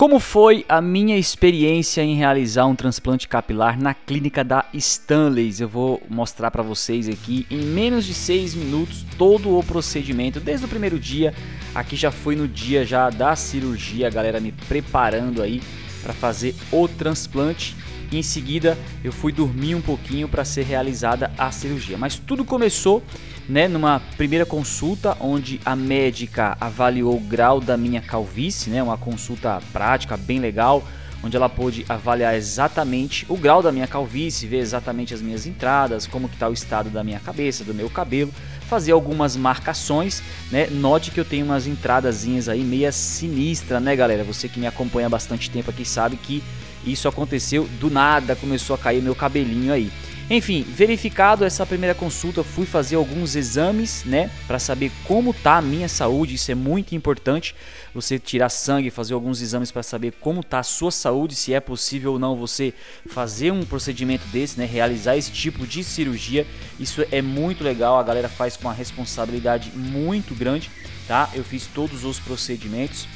Como foi a minha experiência em realizar um transplante capilar na clínica da Stanleys? Eu vou mostrar para vocês aqui em menos de 6 minutos todo o procedimento, desde o primeiro dia. Aqui já foi no dia já da cirurgia, a galera me preparando aí para fazer o transplante. E em seguida eu fui dormir um pouquinho para ser realizada a cirurgia. Mas tudo começou né, numa primeira consulta onde a médica avaliou o grau da minha calvície, né, uma consulta prática bem legal, onde ela pôde avaliar exatamente o grau da minha calvície, ver exatamente as minhas entradas, como que está o estado da minha cabeça, do meu cabelo, fazer algumas marcações, né? Note que eu tenho umas entradazinhas aí meia sinistra, né, galera? Você que me acompanha há bastante tempo aqui sabe que isso aconteceu do nada, começou a cair meu cabelinho aí. Enfim, verificado essa primeira consulta, fui fazer alguns exames, né, para saber como tá a minha saúde. Isso é muito importante. Você tirar sangue, fazer alguns exames para saber como tá a sua saúde, se é possível ou não você fazer um procedimento desse, né, realizar esse tipo de cirurgia. Isso é muito legal. A galera faz com uma responsabilidade muito grande, tá? Eu fiz todos os procedimentos.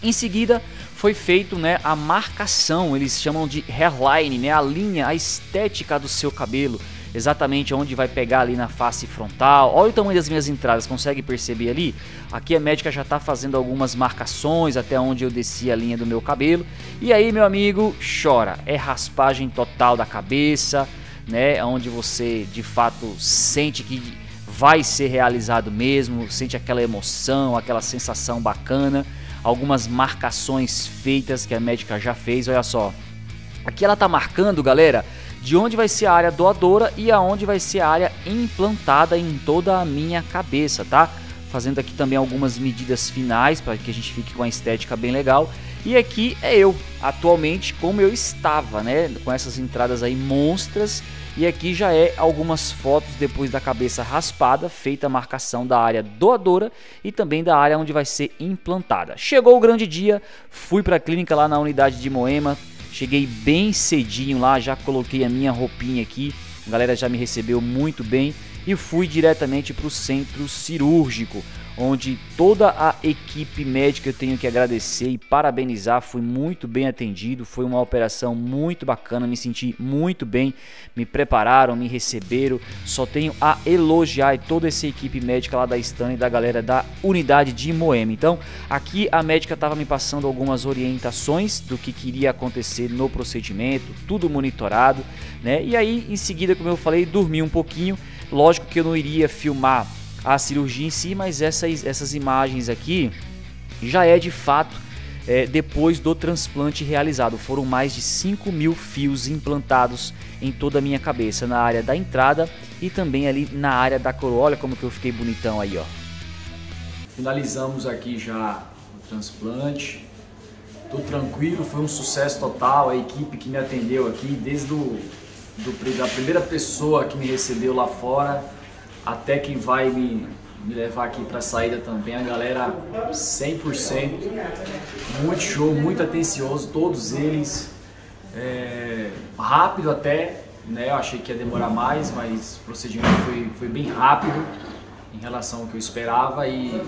Em seguida, foi feito né, a marcação, eles chamam de hairline, né, a linha, a estética do seu cabelo, exatamente onde vai pegar ali na face frontal. Olha o tamanho das minhas entradas, consegue perceber ali? Aqui a médica já está fazendo algumas marcações até onde eu desci a linha do meu cabelo. E aí, meu amigo, chora. É raspagem total da cabeça, né, onde você de fato sente que vai ser realizado mesmo, sente aquela emoção, aquela sensação bacana algumas marcações feitas que a médica já fez. Olha só, aqui ela está marcando, galera, de onde vai ser a área doadora e aonde vai ser a área implantada em toda a minha cabeça, tá? Fazendo aqui também algumas medidas finais para que a gente fique com a estética bem legal. E aqui é eu, atualmente como eu estava, né? Com essas entradas aí monstras e aqui já é algumas fotos depois da cabeça raspada, feita a marcação da área doadora e também da área onde vai ser implantada. Chegou o grande dia, fui para a clínica lá na unidade de Moema, cheguei bem cedinho lá, já coloquei a minha roupinha aqui, a galera já me recebeu muito bem e fui diretamente para o centro cirúrgico, onde toda a equipe médica eu tenho que agradecer e parabenizar, fui muito bem atendido, foi uma operação muito bacana, me senti muito bem, me prepararam, me receberam, só tenho a elogiar toda essa equipe médica lá da Stan e da galera da unidade de Moema. Então, aqui a médica estava me passando algumas orientações do que queria acontecer no procedimento, tudo monitorado, né? E aí, em seguida, como eu falei, dormi um pouquinho. Lógico que eu não iria filmar a cirurgia em si, mas essas, essas imagens aqui já é de fato é, depois do transplante realizado. Foram mais de 5 mil fios implantados em toda a minha cabeça, na área da entrada e também ali na área da coroa. Olha como que eu fiquei bonitão aí, ó. Finalizamos aqui já o transplante. Tudo tranquilo, foi um sucesso total. A equipe que me atendeu aqui, desde do, do, da primeira pessoa que me recebeu lá fora até quem vai me, me levar aqui para a saída também, a galera 100%, muito show, muito atencioso, todos eles, é, rápido até, né? Eu achei que ia demorar mais, mas o procedimento foi, foi bem rápido em relação ao que eu esperava e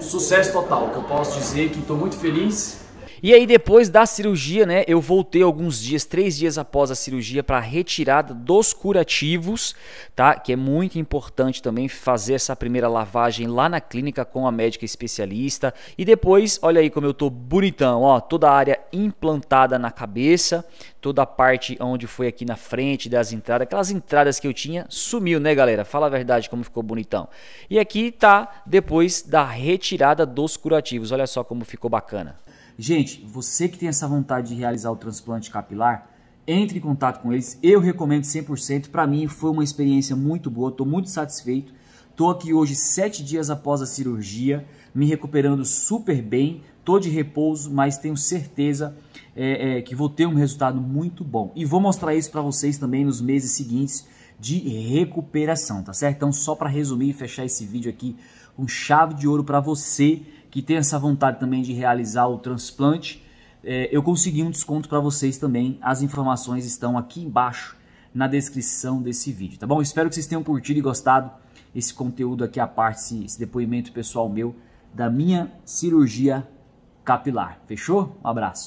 sucesso total, que eu posso dizer que estou muito feliz e aí depois da cirurgia, né, eu voltei alguns dias, três dias após a cirurgia, para retirada dos curativos, tá? Que é muito importante também fazer essa primeira lavagem lá na clínica com a médica especialista. E depois, olha aí como eu tô bonitão, ó, toda a área implantada na cabeça, toda a parte onde foi aqui na frente das entradas, aquelas entradas que eu tinha, sumiu, né, galera? Fala a verdade como ficou bonitão. E aqui tá depois da retirada dos curativos. Olha só como ficou bacana. Gente, você que tem essa vontade de realizar o transplante capilar, entre em contato com eles. Eu recomendo 100%. Para mim foi uma experiência muito boa, estou muito satisfeito. Estou aqui hoje sete dias após a cirurgia, me recuperando super bem. Estou de repouso, mas tenho certeza é, é, que vou ter um resultado muito bom. E vou mostrar isso para vocês também nos meses seguintes de recuperação, tá certo? Então, só para resumir e fechar esse vídeo aqui, um chave de ouro para você que tem essa vontade também de realizar o transplante, é, eu consegui um desconto para vocês também. As informações estão aqui embaixo na descrição desse vídeo, tá bom? Espero que vocês tenham curtido e gostado esse conteúdo aqui, a parte, esse, esse depoimento pessoal meu da minha cirurgia capilar. Fechou? Um abraço.